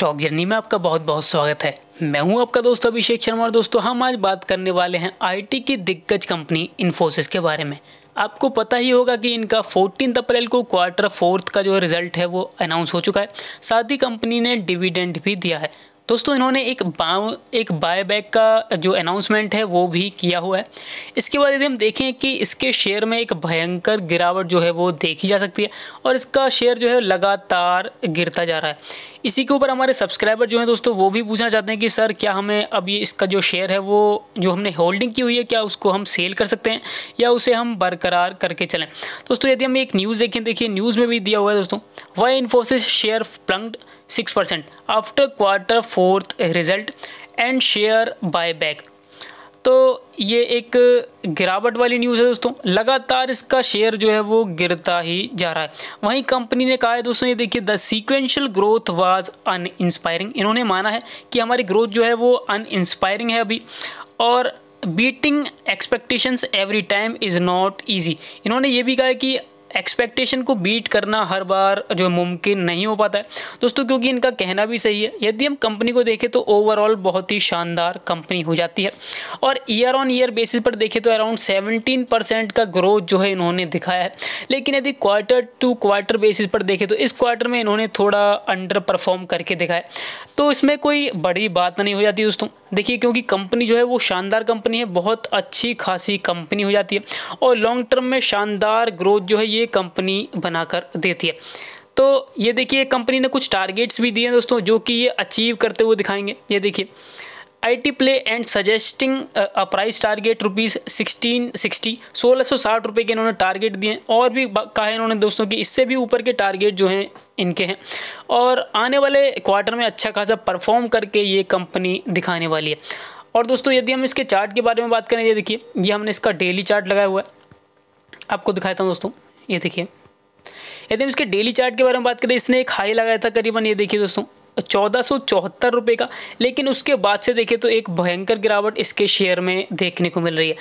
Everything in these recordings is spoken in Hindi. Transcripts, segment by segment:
स्टॉक जर्नी में आपका बहुत बहुत स्वागत है। मैं हूँ आपका दोस्त अभिषेक शर्मा और दोस्तों, हम आज बात करने वाले हैं आईटी की दिग्गज कंपनी इन्फोसिस के बारे में। आपको पता ही होगा कि इनका फोर्टीन अप्रैल को क्वार्टर फोर्थ का जो रिज़ल्ट है, वो अनाउंस हो चुका है। साथ ही कंपनी ने डिविडेंड भी दिया है। दोस्तों, इन्होंने एक बाव एक बाय बैक का जो अनाउंसमेंट है, वो भी किया हुआ है। इसके बाद यदि हम देखें कि इसके शेयर में एक भयंकर गिरावट जो है, वो देखी जा सकती है और इसका शेयर जो है, लगातार गिरता जा रहा है। इसी के ऊपर हमारे सब्सक्राइबर जो हैं दोस्तों, वो भी पूछना चाहते हैं कि, सर, क्या हमें अब ये इसका जो शेयर है, वो जो हमने होल्डिंग की हुई है, क्या उसको हम सेल कर सकते हैं या उसे हम बरकरार करके चलें? दोस्तों, यदि हम एक न्यूज़ देखें, देखिए न्यूज़ में भी दिया हुआ है दोस्तों why Infosys share plunged six percent after quarter fourth result and share buy back तो ये एक गिरावट वाली न्यूज़ है दोस्तों। लगातार इसका शेयर जो है वो गिरता ही जा रहा है। वहीं कंपनी ने कहा है दोस्तों, ये देखिए the sequential growth was uninspiring इन्होंने माना है कि हमारी ग्रोथ जो है वो अनइंस्पायरिंग है अभी। और beating expectations every time is not easy इन्होंने ये भी कहा है कि एक्सपेक्टेशन को बीट करना हर बार जो मुमकिन नहीं हो पाता है। दोस्तों, क्योंकि इनका कहना भी सही है, यदि हम कंपनी को देखें तो ओवरऑल बहुत ही शानदार कंपनी हो जाती है। और ईयर ऑन ईयर बेसिस पर देखें तो अराउंड सेवनटीन परसेंट का ग्रोथ जो है इन्होंने दिखाया है। लेकिन यदि क्वार्टर टू क्वार्टर बेसिस पर देखें तो इस क्वार्टर में इन्होंने थोड़ा अंडर परफॉर्म करके दिखाया तो इसमें कोई बड़ी बात नहीं हो जाती दोस्तों। देखिए, क्योंकि कंपनी जो है वो शानदार कंपनी है, बहुत अच्छी खासी कंपनी हो जाती है। और लॉन्ग टर्म में शानदार ग्रोथ जो है ये कंपनी बनाकर देती है। तो ये देखिए, कंपनी ने कुछ टारगेट्स भी दिए हैं दोस्तों, जो कि ये अचीव करते हुए दिखाएँगे। ये देखिए I T play and suggesting a price target rupees sixteen sixty सोलह सौ साठ रुपये के इन्होंने टारगेट दिए। और भी कहा है इन्होंने दोस्तों कि इससे भी ऊपर के टारगेट जो हैं, इनके हैं। और आने वाले क्वार्टर में अच्छा खासा परफॉर्म करके ये कंपनी दिखाने वाली है। और दोस्तों, यदि हम इसके चार्ट के बारे में बात करें, ये देखिए, ये हमने इसका डेली चार्ट लगाया हुआ है। आपको दिखाता हूँ दोस्तों। ये देखिए। यदि हम इसके डेली चार्ट के बारे में बात करें, इसने एक हाई लगाया था करीबन, ये देखिए दोस्तों, चौदह सौ चौहत्तर रुपये का। लेकिन उसके बाद से देखें तो एक भयंकर गिरावट इसके शेयर में देखने को मिल रही है।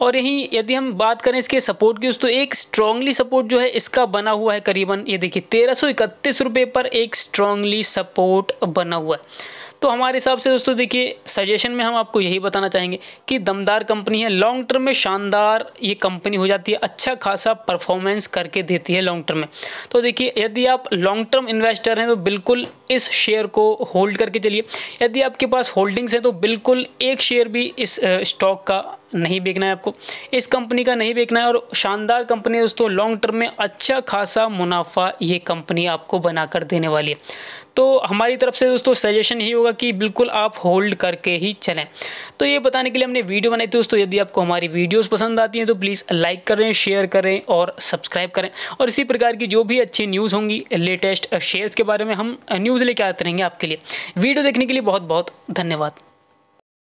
और यहीं यदि हम बात करें इसके सपोर्ट की तो एक स्ट्रांगली सपोर्ट जो है, इसका बना हुआ है करीबन, ये देखिए, तेरह सौ इकतीस रुपये पर एक स्ट्रांगली सपोर्ट बना हुआ है। तो हमारे हिसाब से दोस्तों देखिए सजेशन में हम आपको यही बताना चाहेंगे कि दमदार कंपनी है लॉन्ग टर्म में शानदार ये कंपनी हो जाती है अच्छा खासा परफॉर्मेंस करके देती है लॉन्ग टर्म में। तो देखिए, यदि आप लॉन्ग टर्म इन्वेस्टर हैं तो बिल्कुल इस शेयर को होल्ड करके चलिए। यदि आपके पास होल्डिंग्स हैं तो बिल्कुल एक शेयर भी इस स्टॉक का नहीं बेचना है आपको। इस कंपनी का नहीं बेचना है और शानदार कंपनी है दोस्तों लॉन्ग टर्म में अच्छा खासा मुनाफा ये कंपनी आपको बनाकर देने वाली है। तो हमारी तरफ़ से दोस्तों सजेशन ही होगा कि बिल्कुल आप होल्ड करके ही चलें। तो ये बताने के लिए हमने वीडियो बनाई थी दोस्तों, यदि आपको हमारी वीडियोस पसंद आती हैं तो प्लीज़ लाइक करें शेयर करें और सब्सक्राइब करें। और इसी प्रकार की जो भी अच्छी न्यूज़ होंगी लेटेस्ट शेयर्स के बारे में हम न्यूज़ लेके आते रहेंगे आपके लिए। वीडियो देखने के लिए बहुत बहुत धन्यवाद।